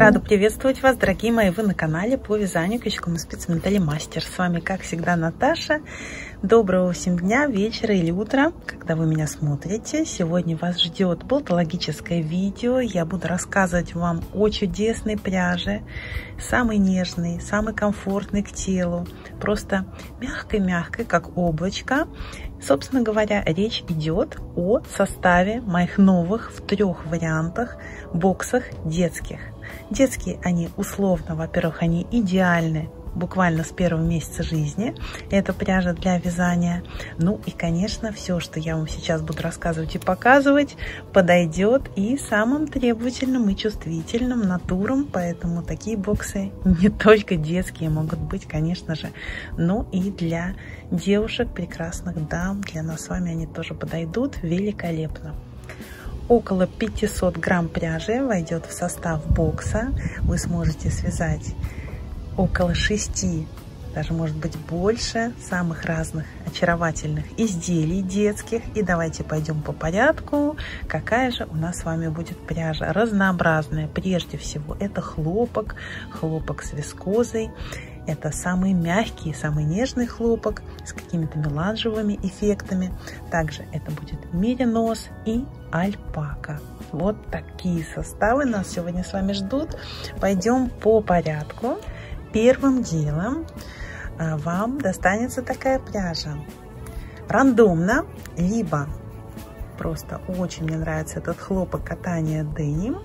Рада приветствовать вас, дорогие мои, вы на канале по вязанию крючком и спицами Мастер. С вами, как всегда, Наташа. Доброго всем дня, вечера или утра, когда вы меня смотрите. Сегодня вас ждет болтологическое видео. Я буду рассказывать вам о чудесной пряже, самой нежной, самой комфортной к телу, просто мягкой-мягкой, как облачко. Собственно говоря, речь идет о составе моих новых в трех вариантах боксах детских. Детские они условно, во-первых, они идеальны буквально с первого месяца жизни. Это пряжа для вязания. Ну и, конечно, все, что я вам сейчас буду рассказывать и показывать, подойдет и самым требовательным и чувствительным натурам. Поэтому такие боксы не только детские могут быть, конечно же, но и для девушек, прекрасных дам. Для нас с вами они тоже подойдут великолепно около 500 грамм пряжи войдет в состав бокса. Вы сможете связать около 6, даже может быть больше самых разных очаровательных изделий детских. И давайте пойдем по порядку. Какая же у нас с вами будет пряжа? Разнообразная. Прежде всего это хлопок, хлопок с вискозой. Это самый мягкий, самый нежный хлопок с какими-то меланжевыми эффектами. Также это будет меринос и альпака. Вот такие составы нас сегодня с вами ждут. Пойдем по порядку. Первым делом а, вам достанется такая пряжа. Рандомно, либо просто очень мне нравится этот хлопок катания деним.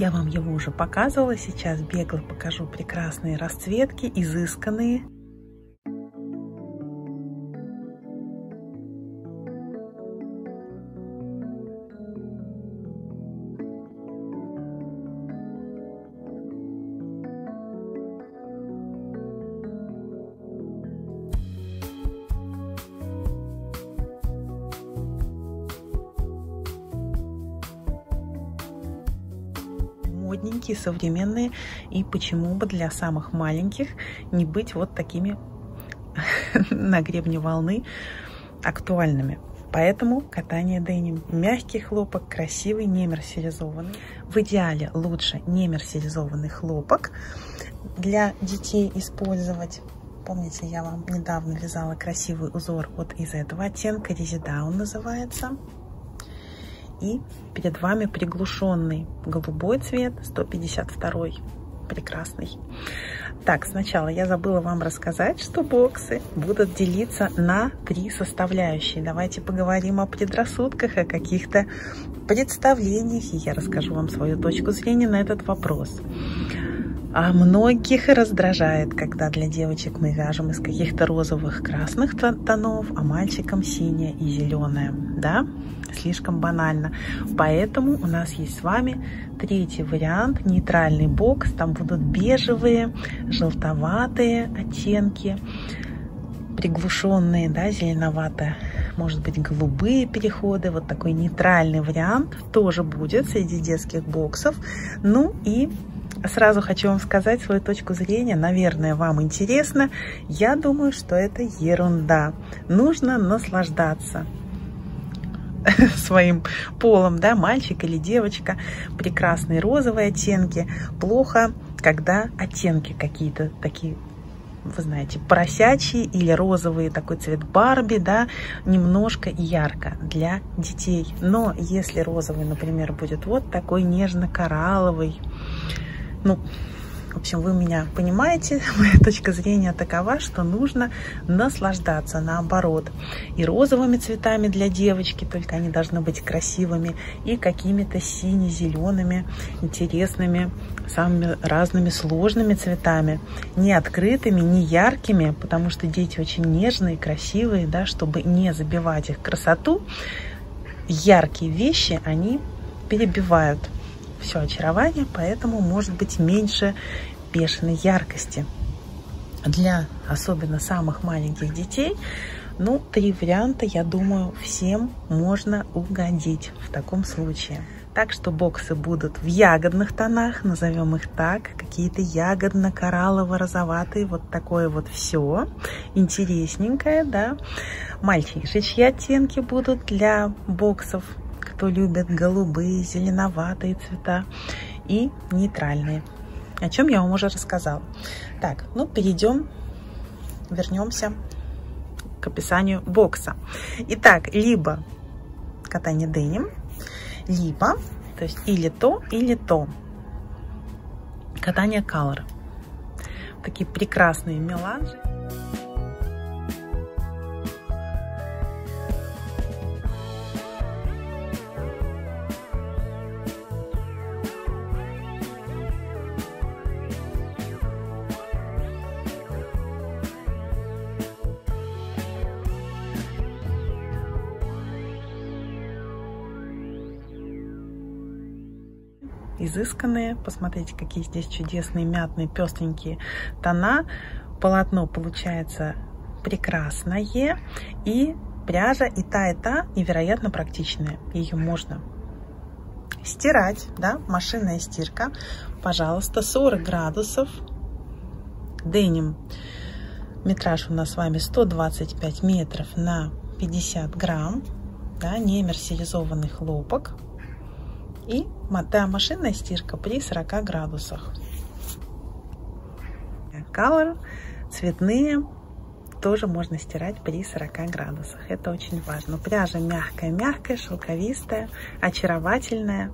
Я вам его уже показывала, сейчас бегло покажу прекрасные расцветки, изысканные. Современные. И почему бы для самых маленьких не быть вот такими на гребне волны актуальными. Поэтому катание деним. Мягкий хлопок, красивый, не мерсеризованный. В идеале лучше не мерсеризованный хлопок для детей использовать. Помните, я вам недавно вязала красивый узор вот из этого оттенка, резида он называется и перед вами приглушенный голубой цвет 152 прекрасный. Так сначала я забыла вам рассказать что боксы будут делиться на три составляющие. Давайте поговорим о предрассудках о каких-то представлениях и я расскажу вам свою точку зрения на этот вопрос. А многих раздражает, когда для девочек мы вяжем из каких-то розовых, красных тонов, а мальчикам синее и зеленое, да? Слишком банально. Поэтому у нас есть с вами третий вариант, нейтральный бокс. Там будут бежевые, желтоватые оттенки, приглушенные, да, зеленоватые, может быть, голубые переходы. Вот такой нейтральный вариант тоже будет среди детских боксов. Ну и Сразу хочу вам сказать свою точку зрения. Наверное, вам интересно. Я думаю, что это ерунда. Нужно наслаждаться своим полом, да, мальчик или девочка, прекрасные розовые оттенки. Плохо, когда оттенки какие-то такие вы знаете, поросячий или розовый такой цвет Барби, да, немножко ярко для детей. Но если розовый, например, будет вот такой нежно-коралловый, ну, в общем, вы меня понимаете, моя точка зрения такова, что нужно наслаждаться наоборот. И розовыми цветами для девочки, только они должны быть красивыми, и какими-то сине-зелеными, интересными, самыми разными сложными цветами. Не открытыми, не яркими, потому что дети очень нежные, красивые, да, чтобы не забивать их красоту. Яркие вещи, они перебивают все очарование, поэтому может быть меньше бешеной яркости. Для особенно самых маленьких детей, ну, три варианта, я думаю, всем можно угодить в таком случае. Так что боксы будут в ягодных тонах, назовем их так, какие-то ягодно-кораллово-розоватые, вот такое вот все, интересненькое, да. Мальчишечьи оттенки будут для боксов кто любит голубые, зеленоватые цвета и нейтральные, о чем я вам уже рассказала. Так, ну перейдем, вернемся к описанию бокса. Итак, либо катание деним, либо, то есть или то, или то. Катание color. Такие прекрасные меланжи. Изысканные. Посмотрите, какие здесь чудесные мятные пестренькие тона. Полотно получается прекрасное. И пряжа и та, и та невероятно практичная. Ее можно стирать, да, машинная стирка. Пожалуйста, 40 градусов. Деним. Метраж у нас с вами 125 метров на 50 грамм. Да, не мерсеризованный хлопок и да, машинная стирка при 40 градусах. Color цветные тоже можно стирать при 40 градусах. Это очень важно. Пряжа мягкая-мягкая, шелковистая, очаровательная.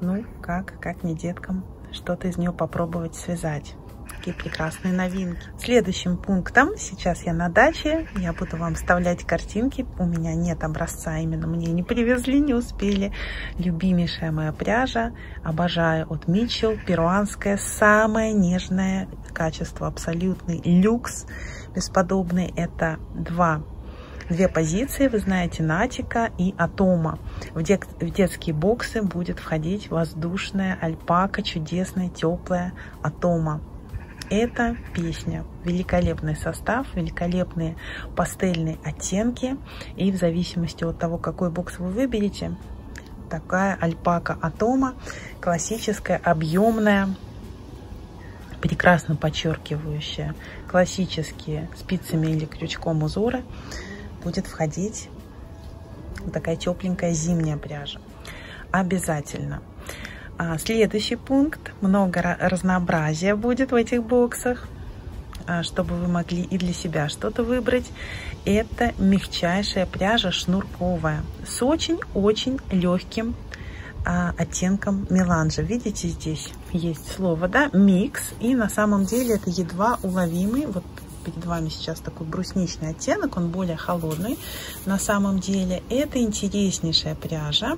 Ну, как, как не деткам что-то из нее попробовать связать такие прекрасные новинки. Следующим пунктом, сейчас я на даче, я буду вам вставлять картинки. У меня нет образца, именно мне не привезли, не успели. Любимейшая моя пряжа, обожаю от Mitchell, перуанская, самое нежное качество, абсолютный люкс, бесподобный. Это два две позиции, вы знаете, Натика и Атома. В, дет, в детские боксы будет входить воздушная альпака, чудесная, теплая Атома. Это песня. Великолепный состав, великолепные пастельные оттенки. И в зависимости от того, какой бокс вы выберете, такая альпака Атома, классическая, объемная, прекрасно подчеркивающая классические спицами или крючком узоры, будет входить такая тепленькая зимняя пряжа. Обязательно а, следующий пункт. Много разнообразия будет в этих боксах, а, чтобы вы могли и для себя что-то выбрать. Это мягчайшая пряжа шнурковая с очень-очень легким а, оттенком меланжа. Видите, здесь есть слово, да, микс. И на самом деле это едва уловимый, вот перед вами сейчас такой брусничный оттенок, он более холодный. На самом деле это интереснейшая пряжа,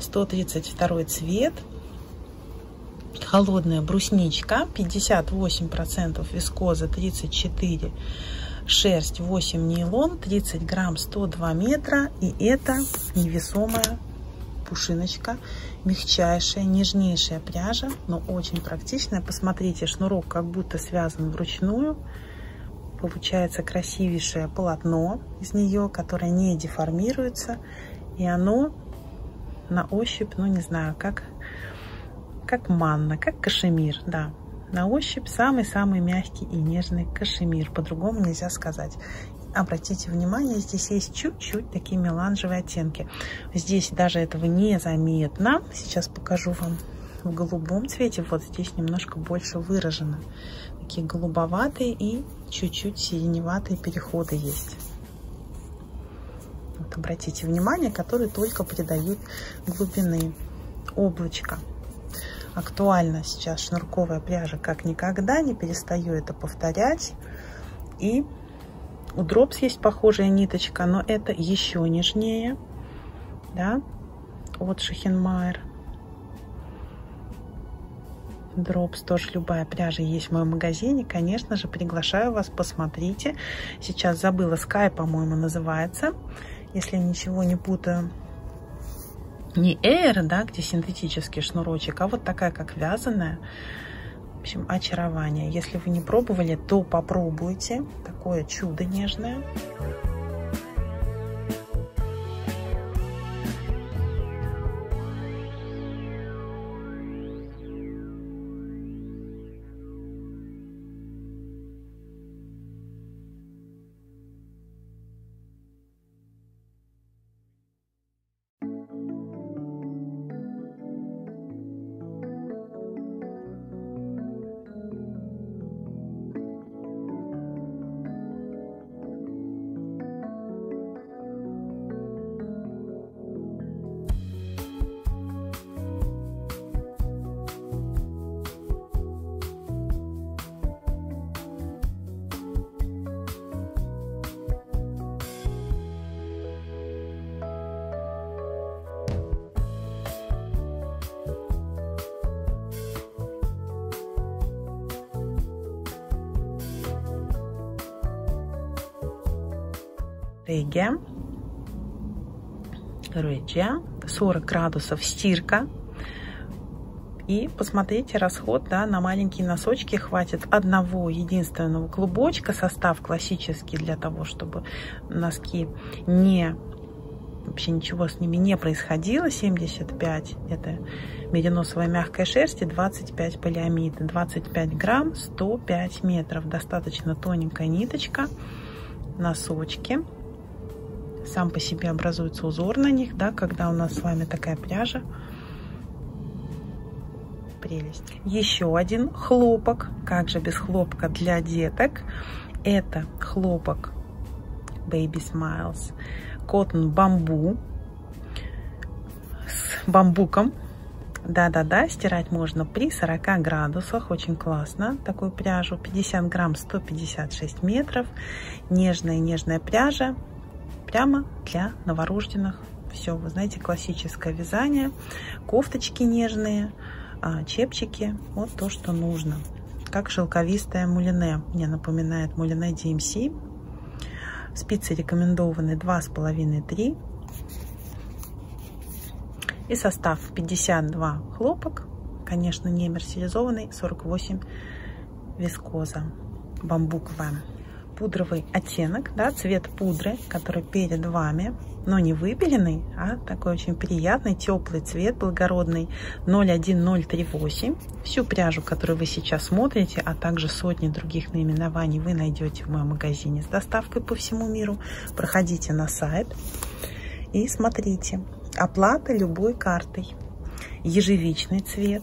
132 цвет, холодная брусничка, 58% вискоза, 34 шерсть, 8 нейлон, 30 грамм, 102 метра. И это невесомая пушиночка, мягчайшая, нежнейшая пряжа, но очень практичная. Посмотрите, шнурок как будто связан вручную. Получается красивейшее полотно из нее, которое не деформируется. И оно на ощупь, ну не знаю, как как манна, как кашемир, да. На ощупь самый-самый мягкий и нежный кашемир, по-другому нельзя сказать. Обратите внимание, здесь есть чуть-чуть такие меланжевые оттенки. Здесь даже этого незаметно. Сейчас покажу вам в голубом цвете. Вот здесь немножко больше выражено. Такие голубоватые и чуть-чуть сиреневатые переходы есть. Вот обратите внимание, которые только придают глубины. Облачко актуальна сейчас шнурковая пряжа как никогда, не перестаю это повторять. И у Drops есть похожая ниточка, но это еще нежнее, да, от Schachenmayr. Drops, тоже любая пряжа есть в моем магазине. Конечно же, приглашаю вас, посмотрите. Сейчас забыла, Sky, по-моему, называется. Если ничего не путаю, не Air, да, где синтетический шнурочек, а вот такая, как вязаная. В общем, очарование. Если вы не пробовали, то попробуйте. Такое чудо нежное. Реgia. Реgia. 40 градусов стирка. И посмотрите расход да, на маленькие носочки. Хватит одного единственного клубочка. Состав классический для того, чтобы носки не вообще ничего с ними не происходило. 75 это мериносовая мягкая шерсть и 25 полиамид. 25 грамм, 105 метров. Достаточно тоненькая ниточка, носочки. Сам по себе образуется узор на них, да, когда у нас с вами такая пряжа. Прелесть. Еще один хлопок. Как же без хлопка для деток? Это хлопок Baby Smiles Cotton бамбу с бамбуком. Да-да-да, стирать можно при 40 градусах. Очень классно. Такую пряжу. 50 грамм, 156 метров. Нежная-нежная пряжа. Прямо для новорожденных. Все, вы знаете, классическое вязание. Кофточки нежные, а, чепчики. Вот то, что нужно. Как шелковистая мулине. Мне напоминает мулине DMC. Спицы рекомендованы 2,5-3. И состав 52 хлопок, конечно, не мерсеризованный, 48 вискоза бамбуковая пудровый оттенок, да, цвет пудры, который перед вами, но не выбеленный, а такой очень приятный, теплый цвет, благородный 01038. Всю пряжу, которую вы сейчас смотрите, а также сотни других наименований вы найдете в моем магазине с доставкой по всему миру. Проходите на сайт и смотрите. Оплата любой картой. Ежевичный цвет,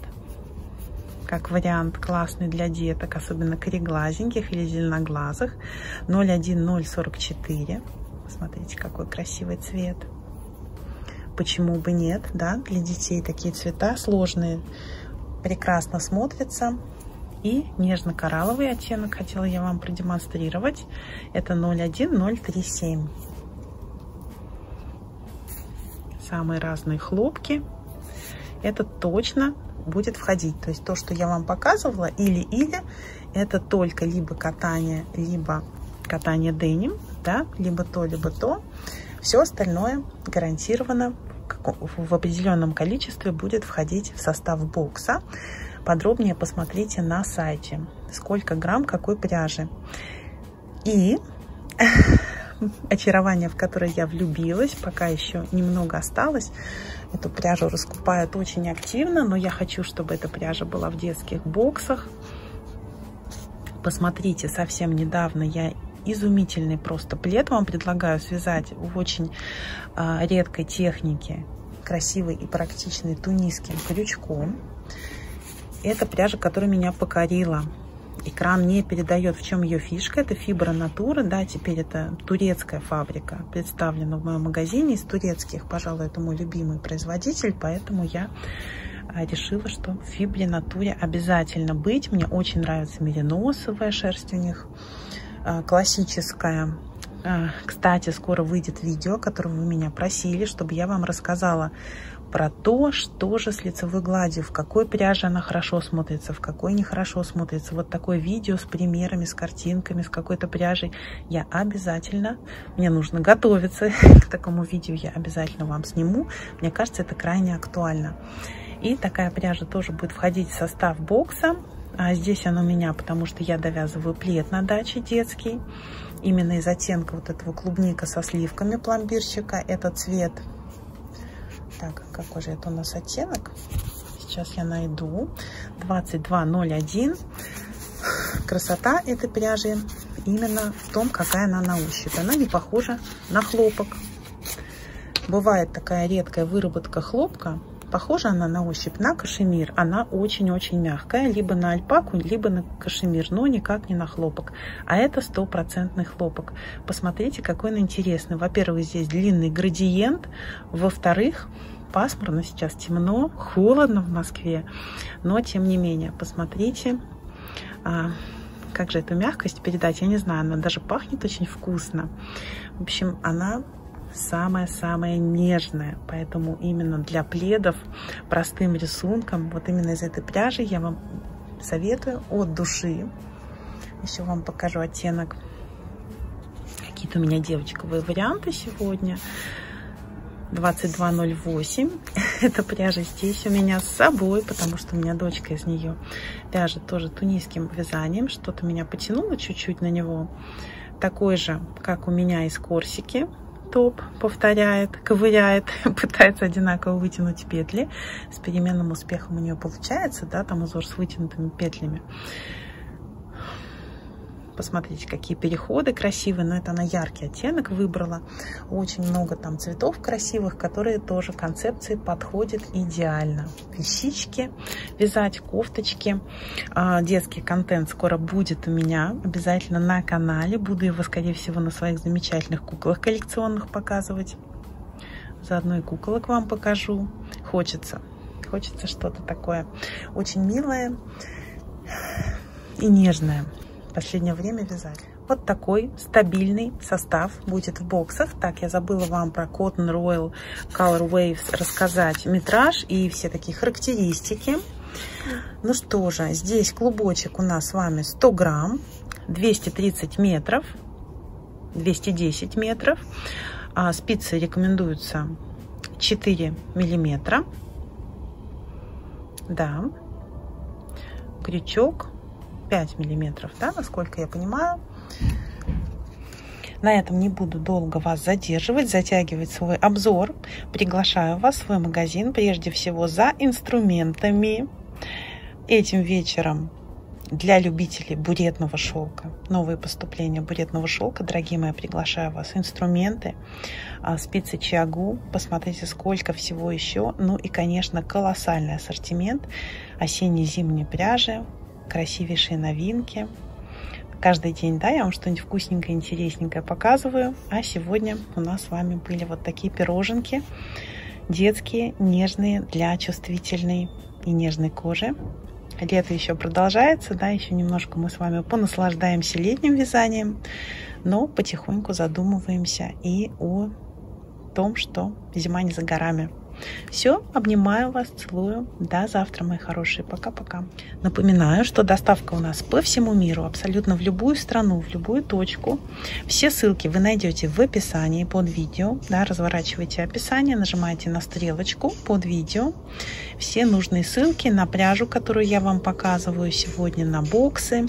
как вариант классный для деток, особенно кореглазеньких или зеленоглазых. 01044. Смотрите, какой красивый цвет. Почему бы нет, да? Для детей такие цвета сложные прекрасно смотрятся. И нежно-коралловый оттенок хотела я вам продемонстрировать. Это 01037. Самые разные хлопки. Это точно будет входить. То есть то, что я вам показывала, или-или, это только либо катание, либо катание деним, да, либо то, либо то. Все остальное гарантированно в определенном количестве будет входить в состав бокса. Подробнее посмотрите на сайте, сколько грамм какой пряжи. И очарование, в которое я влюбилась, пока еще немного осталось. Эту пряжу раскупают очень активно, но я хочу, чтобы эта пряжа была в детских боксах. Посмотрите, совсем недавно я изумительный просто плед вам предлагаю связать в очень а, редкой технике, красивый и практичный тунисским крючком. Это пряжа, которая меня покорила экран не передает, в чем ее фишка. Это фибра натура, да, теперь это турецкая фабрика, представлена в моем магазине из турецких. Пожалуй, это мой любимый производитель, поэтому я а, решила, что в фибре натуре обязательно быть. Мне очень нравится мериносовая шерсть у них, а, классическая. А, кстати, скоро выйдет видео, которое вы меня просили, чтобы я вам рассказала про то, что же с лицевой гладью, в какой пряже она хорошо смотрится, в какой нехорошо смотрится. Вот такое видео с примерами, с картинками, с какой-то пряжей я обязательно, мне нужно готовиться к такому видео, я обязательно вам сниму. Мне кажется, это крайне актуально. И такая пряжа тоже будет входить в состав бокса. А здесь она у меня, потому что я довязываю плед на даче детский. Именно из оттенка вот этого клубника со сливками пломбирчика. Это цвет так, какой же это у нас оттенок? Сейчас я найду. 2201. Красота этой пряжи именно в том, какая она на ощупь. Она не похожа на хлопок. Бывает такая редкая выработка хлопка. Похожа она на ощупь на кашемир. Она очень-очень мягкая. Либо на альпаку, либо на кашемир. Но никак не на хлопок. А это стопроцентный хлопок. Посмотрите, какой он интересный. Во-первых, здесь длинный градиент. Во-вторых, пасмурно, сейчас темно, холодно в Москве, но тем не менее, посмотрите, а, как же эту мягкость передать, я не знаю, она даже пахнет очень вкусно. В общем, она самая-самая нежная, поэтому именно для пледов простым рисунком, вот именно из этой пряжи я вам советую от души. Еще вам покажу оттенок какие-то у меня девочковые варианты сегодня. 2208. Эта пряжа здесь у меня с собой, потому что у меня дочка из нее вяжет тоже тунисским вязанием. Что-то меня потянуло чуть-чуть на него. Такой же, как у меня из Корсики. Топ повторяет, ковыряет, пытается одинаково вытянуть петли. С переменным успехом у нее получается, да, там узор с вытянутыми петлями. Посмотрите, какие переходы красивые. Но это она яркий оттенок выбрала. Очень много там цветов красивых, которые тоже концепции подходят идеально. Вещички, вязать кофточки. А, детский контент скоро будет у меня обязательно на канале. Буду его, скорее всего, на своих замечательных куклах коллекционных показывать. Заодно и куколок вам покажу. Хочется. Хочется что-то такое очень милое и нежное последнее время вязать. Вот такой стабильный состав будет в боксах. Так, я забыла вам про Cotton Royal Color Waves рассказать метраж и все такие характеристики. Ну что же, здесь клубочек у нас с вами 100 грамм, 230 метров, 210 метров. А спицы рекомендуются 4 миллиметра. Да. Крючок 5 миллиметров, да, насколько я понимаю. На этом не буду долго вас задерживать, затягивать свой обзор. Приглашаю вас в свой магазин, прежде всего за инструментами. Этим вечером для любителей буретного шелка, новые поступления буретного шелка, дорогие мои, приглашаю вас. Инструменты, а, спицы Чиагу, посмотрите, сколько всего еще. Ну и, конечно, колоссальный ассортимент осенне-зимней пряжи, красивейшие новинки. Каждый день, да, я вам что-нибудь вкусненькое, интересненькое показываю. А сегодня у нас с вами были вот такие пироженки. Детские, нежные, для чувствительной и нежной кожи. Лето еще продолжается, да, еще немножко мы с вами понаслаждаемся летним вязанием, но потихоньку задумываемся и о том, что зима не за горами. Все, обнимаю вас, целую. До завтра, мои хорошие. Пока-пока. Напоминаю, что доставка у нас по всему миру, абсолютно в любую страну, в любую точку. Все ссылки вы найдете в описании под видео. Да, разворачивайте описание, нажимаете на стрелочку под видео. Все нужные ссылки на пряжу, которую я вам показываю сегодня, на боксы,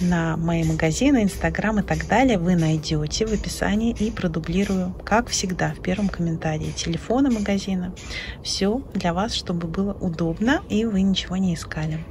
на мои магазины, инстаграм и так далее вы найдете в описании и продублирую, как всегда, в первом комментарии телефона магазина. Все для вас, чтобы было удобно и вы ничего не искали.